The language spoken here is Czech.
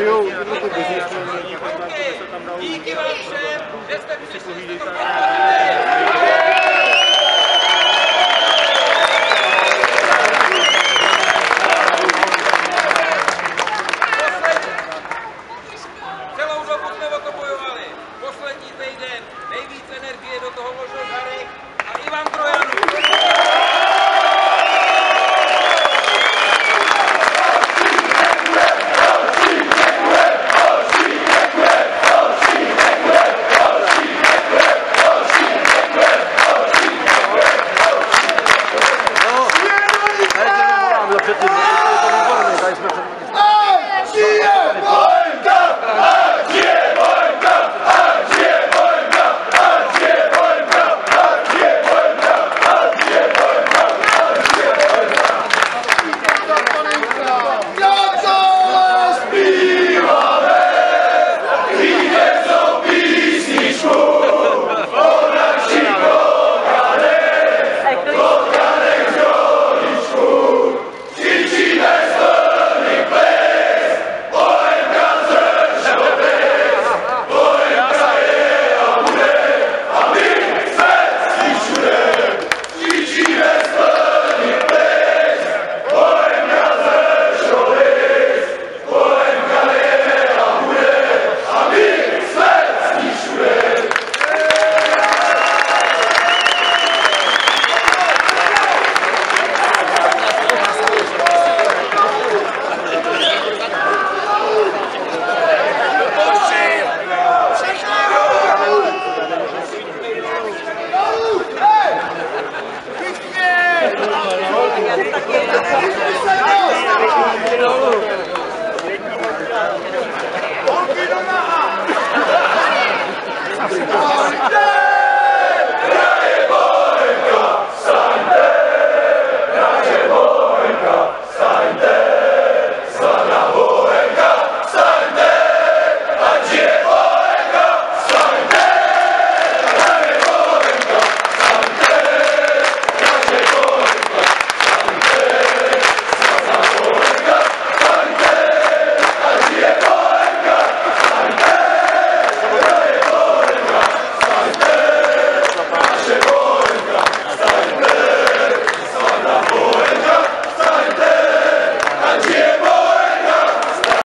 přijou tyhle ty biznismeny, Díky vám všem, že jste přišli z toho Celou dobu jsme o to bojovali. Poslední týden nejvíc energie do toho vložil ya está aquí.